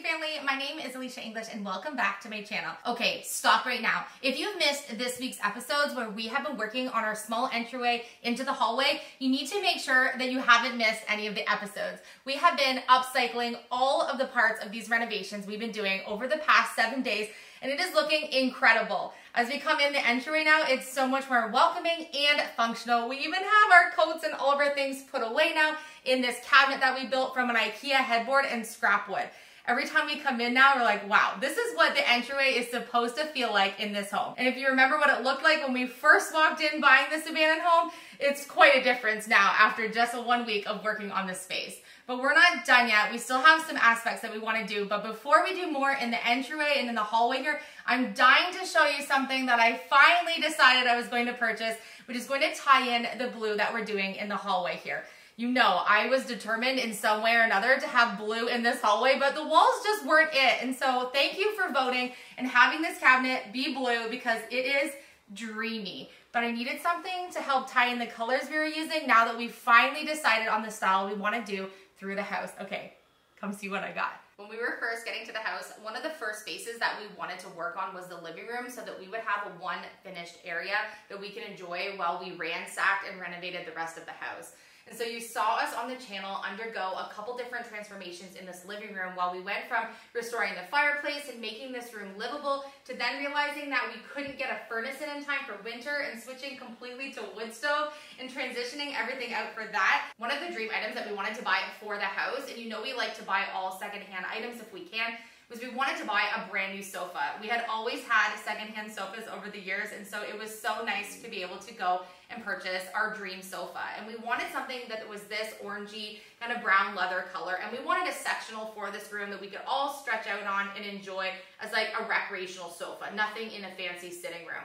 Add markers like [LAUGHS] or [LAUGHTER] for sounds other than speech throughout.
Family, my name is Elysia English and welcome back to my channel. Okay, stop right now. If you've missed this week's episodes where we have been working on our small entryway into the hallway, you need to make sure that you haven't missed any of the episodes. We have been upcycling all of the parts of these renovations we've been doing over the past seven days and it is looking incredible. As we come in the entryway now, it's so much more welcoming and functional. We even have our coats and all of our things put away now in this cabinet that we built from an IKEA headboard and scrap wood. Every time we come in now, we're like, wow, this is what the entryway is supposed to feel like in this home. And if you remember what it looked like when we first walked in buying this abandoned home, it's quite a difference now after just a one week of working on this space. But we're not done yet. We still have some aspects that we want to do. But before we do more in the entryway and in the hallway here, I'm dying to show you something that I finally decided I was going to purchase, which is going to tie in the blue that we're doing in the hallway here. You know, I was determined in some way or another to have blue in this hallway, but the walls just weren't it. And so thank you for voting and having this cabinet be blue because it is dreamy. But I needed something to help tie in the colors we were using now that we finally decided on the style we want to do through the house. Okay, come see what I got. When we were first getting to the house, one of the first spaces that we wanted to work on was the living room so that we would have a one finished area that we can enjoy while we ransacked and renovated the rest of the house. And so you saw us on the channel undergo a couple different transformations in this living room while we went from restoring the fireplace and making this room livable to then realizing that we couldn't get a furnace in in time for winter and switching completely to wood stove and transitioning everything out for that. One of the dream items that we wanted to buy for the house, and you know we like to buy all secondhand items if we can, was we wanted to buy a brand new sofa. We had always had secondhand sofas over the years, and so it was so nice to be able to go and purchase our dream sofa. And we wanted something that was this orangey kind of brown leather color, and we wanted a sectional for this room that we could all stretch out on and enjoy as like a recreational sofa, nothing in a fancy sitting room.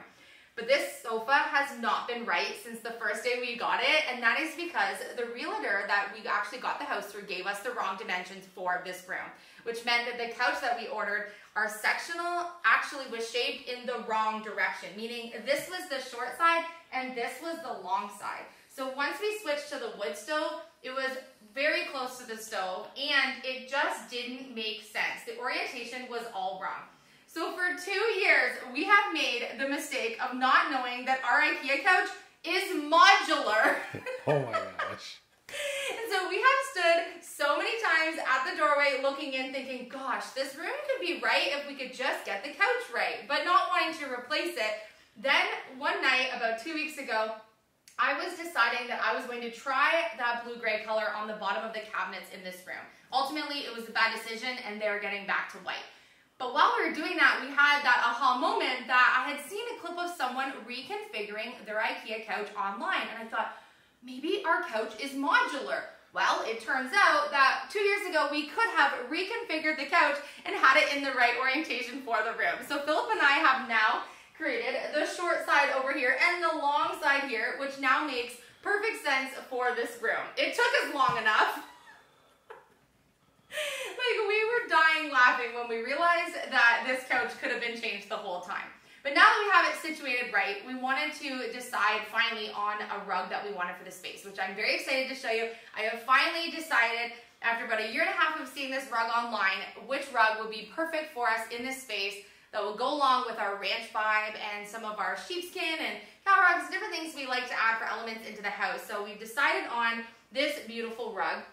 But this sofa has not been right since the first day we got it, and that is because the realtor that we actually got the house through gave us the wrong dimensions for this room, which meant that the couch that we ordered, our sectional actually was shaped in the wrong direction, meaning this was the short side and this was the long side. So once we switched to the wood stove, it was very close to the stove and it just didn't make sense. The orientation was all wrong. So for two years, we have made the mistake of not knowing that our IKEA couch is modular. [LAUGHS] oh my gosh. And so we have stood so many times at the doorway looking in thinking, gosh, this room could be right if we could just get the couch right, but not wanting to replace it. Then one night, about two weeks ago, I was deciding that I was going to try that blue-gray color on the bottom of the cabinets in this room. Ultimately, it was a bad decision and they're getting back to white. But while we were doing that, we had that aha moment that I had seen a clip of someone reconfiguring their IKEA couch online. And I thought, maybe our couch is modular. Well, it turns out that two years ago, we could have reconfigured the couch and had it in the right orientation for the room. So Philip and I have now created the short side over here and the long side here, which now makes perfect sense for this room. It took us long enough. [LAUGHS] like we were dying laughing when we realized that this couch could have been changed the whole time. But now that we have it situated right, we wanted to decide finally on a rug that we wanted for the space, which I'm very excited to show you. I have finally decided after about a year and a half of seeing this rug online, which rug would be perfect for us in this space that will go along with our ranch vibe and some of our sheepskin and cow rugs, different things we like to add for elements into the house. So we've decided on this beautiful rug.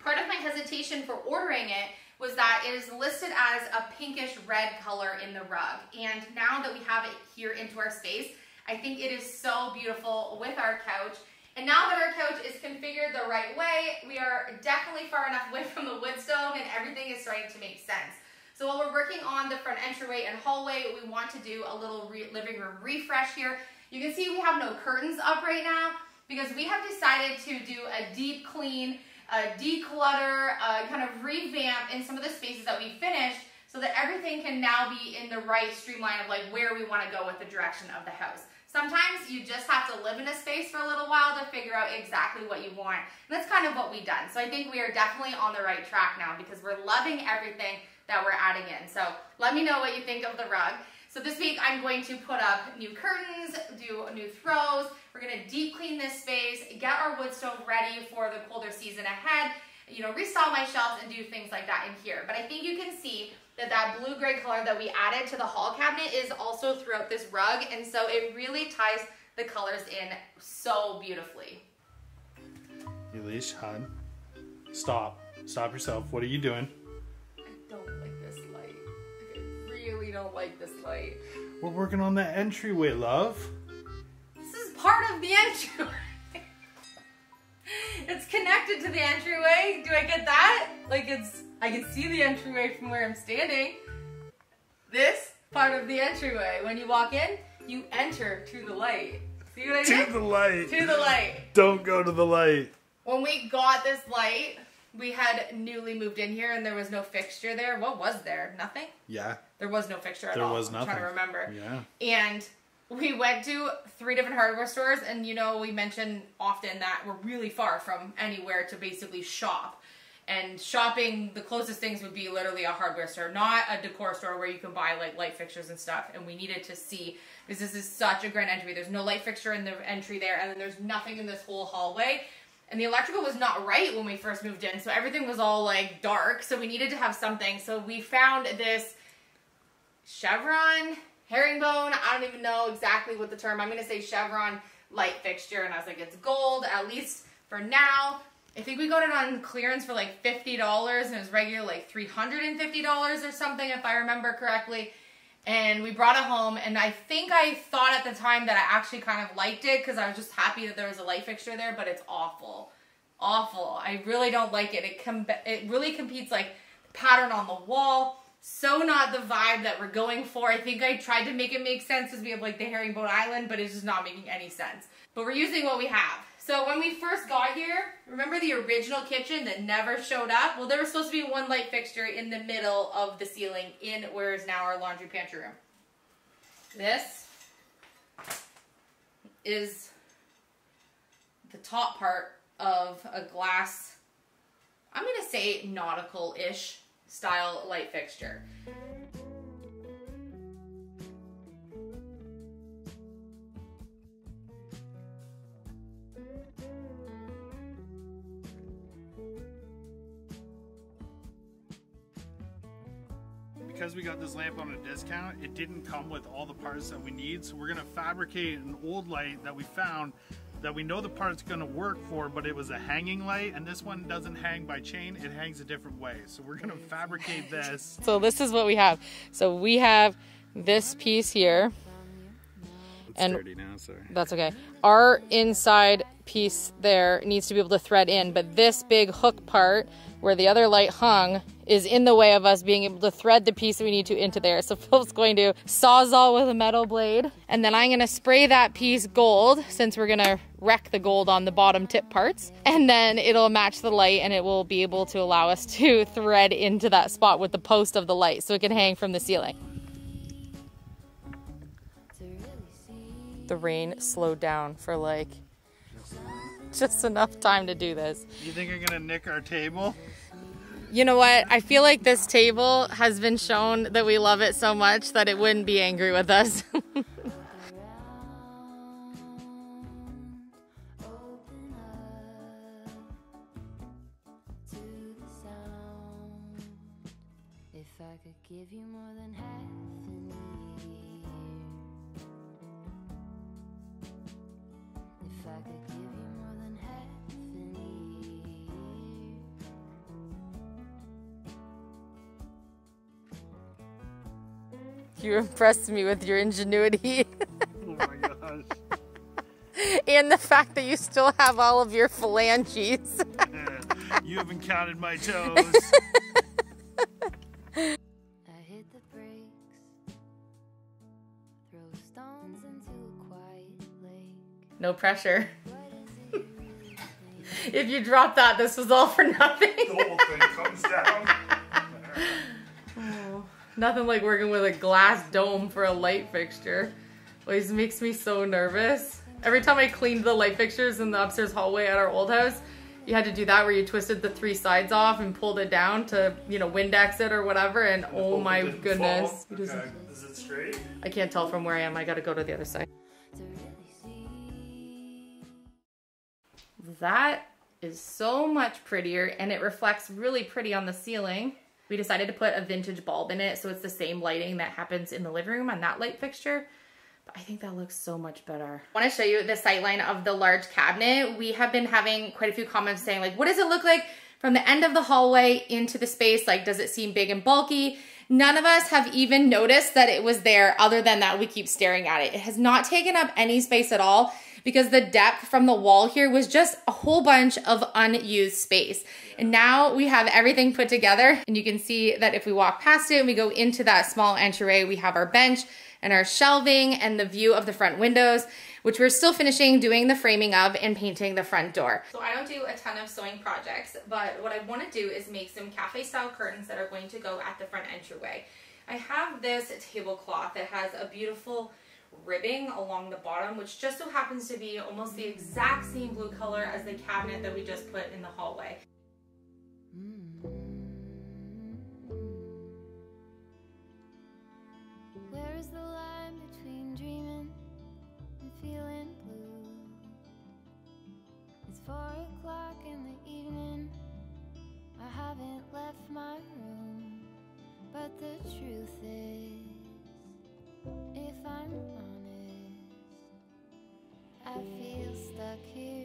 Part of my hesitation for ordering it was that it is listed as a pinkish red color in the rug. And now that we have it here into our space, I think it is so beautiful with our couch. And now that our couch is configured the right way, we are definitely far enough away [LAUGHS] from the wood stove and everything is starting to make sense. So while we're working on the front entryway and hallway, we want to do a little living room refresh here. You can see we have no curtains up right now because we have decided to do a deep clean uh, declutter, uh, kind of revamp in some of the spaces that we finished so that everything can now be in the right streamline of like where we want to go with the direction of the house. Sometimes you just have to live in a space for a little while to figure out exactly what you want. And that's kind of what we've done. So I think we are definitely on the right track now because we're loving everything that we're adding in. So let me know what you think of the rug. So this week I'm going to put up new curtains, do new throws. We're gonna deep clean this space, get our wood stove ready for the colder season ahead. you know, restyle my shelves and do things like that in here. But I think you can see that that blue-gray color that we added to the hall cabinet is also throughout this rug. And so it really ties the colors in so beautifully. Elise, hun, stop. Stop yourself. What are you doing? Don't like this light. We're working on that entryway, love. This is part of the entryway. [LAUGHS] it's connected to the entryway. Do I get that? Like it's, I can see the entryway from where I'm standing. This part of the entryway. When you walk in, you enter to the light. See what I [LAUGHS] did? To the light. To the light. Don't go to the light. When we got this light, we had newly moved in here and there was no fixture there. What was there? Nothing? Yeah. There was no fixture at There all. was I'm trying to remember. Yeah. And we went to three different hardware stores, and you know, we mention often that we're really far from anywhere to basically shop. And shopping, the closest things would be literally a hardware store, not a decor store where you can buy like light fixtures and stuff. And we needed to see because this is such a grand entry. There's no light fixture in the entry there, and then there's nothing in this whole hallway. And the electrical was not right when we first moved in, so everything was all like dark. So we needed to have something. So we found this chevron, herringbone. I don't even know exactly what the term. I'm gonna say chevron light fixture, and I was like, it's gold at least for now. I think we got it on clearance for like fifty dollars, and it was regular like three hundred and fifty dollars or something, if I remember correctly. And we brought it home, and I think I thought at the time that I actually kind of liked it because I was just happy that there was a light fixture there, but it's awful, awful. I really don't like it. It com- it really competes like pattern on the wall so not the vibe that we're going for. I think I tried to make it make sense because we have like the herringbone island, but it's just not making any sense. But we're using what we have. So when we first got here, remember the original kitchen that never showed up? Well, there was supposed to be one light fixture in the middle of the ceiling in where is now our laundry pantry room. This is the top part of a glass, I'm gonna say nautical-ish style light fixture. Because we got this lamp on a discount, it didn't come with all the parts that we need. So we're gonna fabricate an old light that we found that we know the part's gonna work for, but it was a hanging light, and this one doesn't hang by chain, it hangs a different way. So we're gonna fabricate this. So this is what we have. So we have this piece here. It's And- dirty now. That's okay. Our inside piece there needs to be able to thread in, but this big hook part where the other light hung is in the way of us being able to thread the piece we need to into there. So [LAUGHS] Philip's going to sawzall with a metal blade, and then I'm gonna spray that piece gold since we're gonna wreck the gold on the bottom tip parts, and then it'll match the light and it will be able to allow us [LAUGHS] to thread into that spot with the post of the light so it can hang from the ceiling. The rain slowed down for like just enough time to do this. You think you're gonna nick our table? You know what? I feel like this table has been shown that we love it so much that it wouldn't be angry with us. [LAUGHS] I could give you more than half an ear, you impressed me with your ingenuity [LAUGHS] Oh my gosh. and the fact that you still have all of your phalanges. [LAUGHS] you haven't counted my toes. [LAUGHS] I hit the brakes, throw stones into a quiet lake. No pressure. What is it you really think? If you drop that, this was all for nothing. the whole thing comes down. [LAUGHS] Oh, nothing like working with a glass dome for a light fixture. Always makes me so nervous. Every time I cleaned the light fixtures in the upstairs hallway at our old house, you had to do that where you twisted the three sides off and pulled it down to, you know, Windex it or whatever. And oh my goodness. It is- Is it straight? I can't tell from where I am. I gotta go to the other side. That is so much prettier and it reflects really pretty on the ceiling. We decided to put a vintage bulb in it so it's the same lighting that happens in the living room on that light fixture. But I think that looks so much better. I want to show you the sightline of the large cabinet. We have been having quite a few comments saying like, what does it look like from the end of the hallway into the space? Like, does it seem big and bulky? None of us have even noticed that it was there other than that we keep staring at it. It has not taken up any space at all because the depth from the wall here was just a whole bunch of unused space. And now we have everything put together and you can see that if we walk past it and we go into that small entryway, we have our bench and our shelving and the view of the front windows, which we're still finishing doing the framing of and painting the front door. So I don't do a ton of sewing projects, but what I wanna do is make some cafe style curtains that are going to go at the front entryway. I have this tablecloth that has a beautiful ribbing along the bottom, which just so happens to be almost the exact same blue color as the cabinet that we just put in the hallway. Where is the stuck here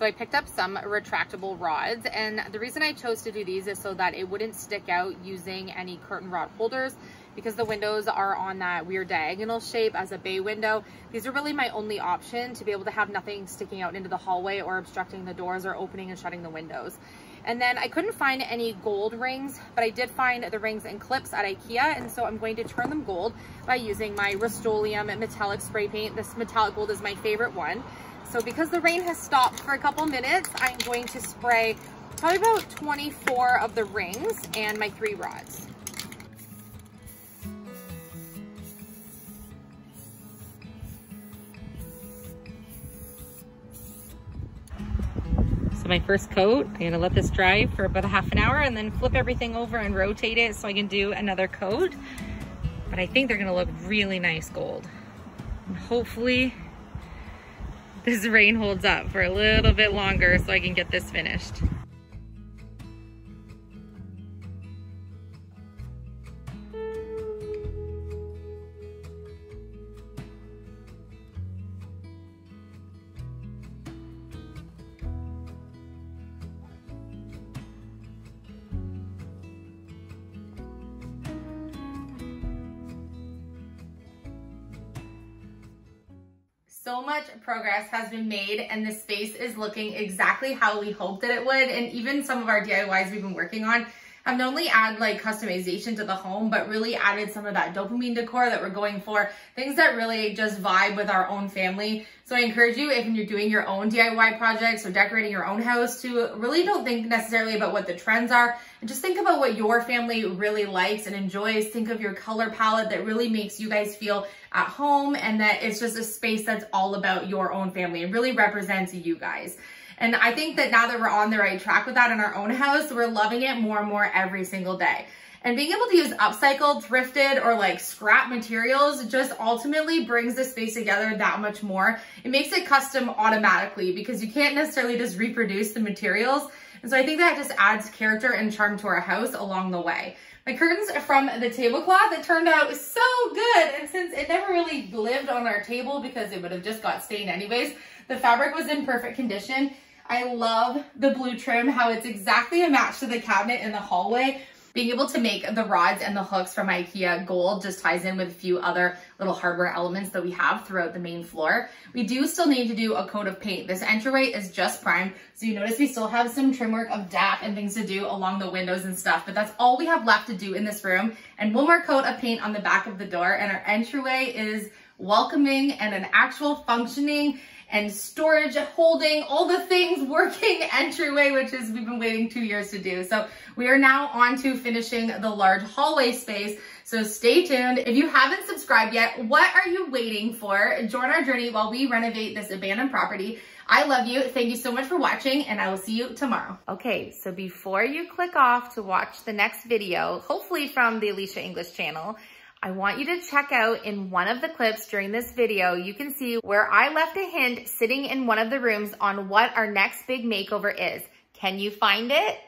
So I picked up some retractable rods and the reason I chose to do these is so that it wouldn't stick out using any curtain rod holders because the windows are on that weird diagonal shape as a bay window. These are really my only option to be able to have nothing sticking out into the hallway or obstructing the doors or opening and shutting the windows. And then I couldn't find any gold rings, but I did find the rings and clips at Ikea. And so I'm going to turn them gold by using my Rust-Oleum metallic spray paint. This metallic gold is my favorite one. So because the rain has stopped for a couple minutes, I'm going to spray probably about 24 of the rings and my three rods. So my first coat, I'm gonna let this dry for about a half an hour and then flip everything over and rotate it so I can do another coat. But I think they're gonna look really nice gold. And hopefully this rain holds up for a little bit longer so I can get this finished. So much progress has been made and the space is looking exactly how we hoped that it would. And even some of our DIYs we've been working on not only add like customization to the home, but really added some of that dopamine decor that we're going for, things that really just vibe with our own family. So I encourage you, if you're doing your own DIY projects or decorating your own house, to really don't think necessarily about what the trends are and just think about what your family really likes and enjoys. Think of your color palette that really makes you guys feel at home and that it's just a space that's all about your own family and really represents you guys. And I think that now that we're on the right track with that in our own house, we're loving it more and more every single day. And being able to use upcycled, thrifted, or like scrap materials just ultimately brings the space together that much more. It makes it custom automatically because you can't necessarily just reproduce the materials. And so I think that just adds character and charm to our house along the way. My curtains from the tablecloth, it turned out so good. And since it never really lived on our table because it would have just got stained anyways, the fabric was in perfect condition. I love the blue trim, how it's exactly a match to the cabinet in the hallway. Being able to make the rods and the hooks from IKEA gold just ties in with a few other little hardware elements that we have throughout the main floor. We do still need to do a coat of paint. This entryway is just primed. So you notice we still have some trim work of DAP and things to do along the windows and stuff, but that's all we have left to do in this room. And one more coat of paint on the back of the door and our entryway is welcoming and an actual functioning and storage holding all the things working [LAUGHS] entryway, which is we've been waiting two years to do. So we are now on to finishing the large hallway space. So stay tuned. If you haven't subscribed yet, what are you waiting for? Join our journey while we renovate this abandoned property. I love you. Thank you so much for watching and I will see you tomorrow. Okay, so before you click off to watch the next video, hopefully from the Elysia English channel, I want you to check out in one of the clips during this video, you can see where I left a hint sitting in one of the rooms on what our next big makeover is. Can you find it?